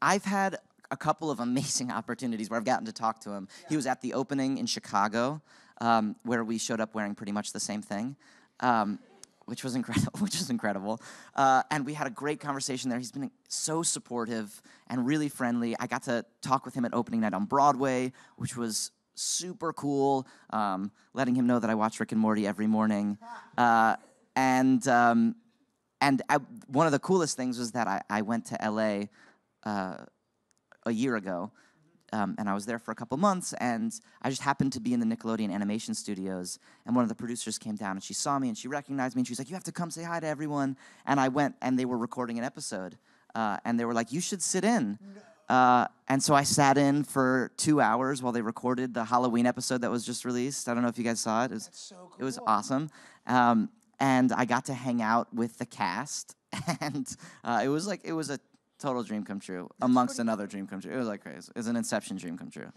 I've had a couple of amazing opportunities where I've gotten to talk to him. He was at the opening in Chicago, um, where we showed up wearing pretty much the same thing. Um, which was incredible. Which was incredible, uh, and we had a great conversation there. He's been so supportive and really friendly. I got to talk with him at opening night on Broadway, which was super cool. Um, letting him know that I watch Rick and Morty every morning, uh, and um, and I, one of the coolest things was that I, I went to LA uh, a year ago. Um, and I was there for a couple months, and I just happened to be in the Nickelodeon animation studios. And one of the producers came down, and she saw me, and she recognized me, and she was like, "You have to come say hi to everyone." And I went, and they were recording an episode, uh, and they were like, "You should sit in." Uh, and so I sat in for two hours while they recorded the Halloween episode that was just released. I don't know if you guys saw it. It was, so it was awesome. Um, and I got to hang out with the cast, and uh, it was like it was a total dream come true, amongst another dream come true. It was like crazy. It was an Inception dream come true.